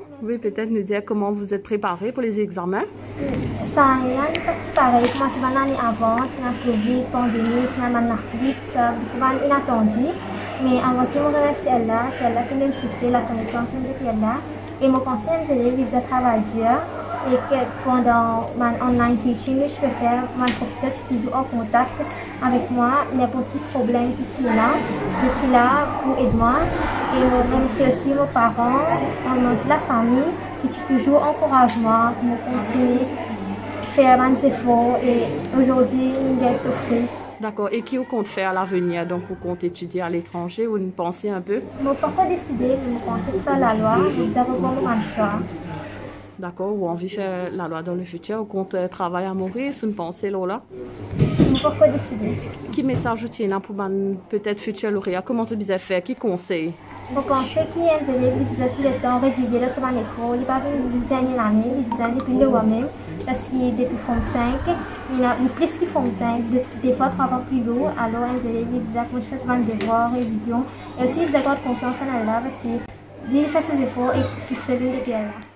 Vous pouvez peut-être nous dire comment vous êtes préparé pour les examens pas pareil. Moi, je vais l'année avant, c'est la Covid, pandémie, c'est la maladie, ça, beaucoup inattendu. Mais avant tout, remercie Allah, c'est Allah qui me le succès, la connaissance de Allah. Et mon conseil, c'est de travailler dur et que pendant mon online teaching, je peux faire, mon professeur est toujours en contact avec moi, n'importe quel problème qui est là, je suis là pour aider moi. Et je remercie aussi mes parents, la famille qui toujours encouragement pour continuer à faire mes efforts et aujourd'hui, je vais souffrir. D'accord. Et qui vous compte faire à l'avenir? Donc, vous comptez étudier à l'étranger ou une pensée un peu? Je ne pas décidé, je pense faire la loi, vous avez vraiment le choix. D'accord, ou envie de faire la loi dans le futur, ou compte euh, travailler à Maurice, une pensée là pas décider? Quel message tiens pour peut-être futur lauréat? Comment vous bien faire? Qui conseille? Je conseille qui est un élève qui tout le temps régulier dans son école. Il parle de 10 dernières années, il années depuis le même parce qu'il est depuis forme 5. Il y a plus qui forme 5, des fois trois plus lourd. Alors, un élève, il dit que je fais souvent des devoirs, révision. Et aussi, il a confiance en Allah parce qu'il fait ses efforts et succède de Dieu là.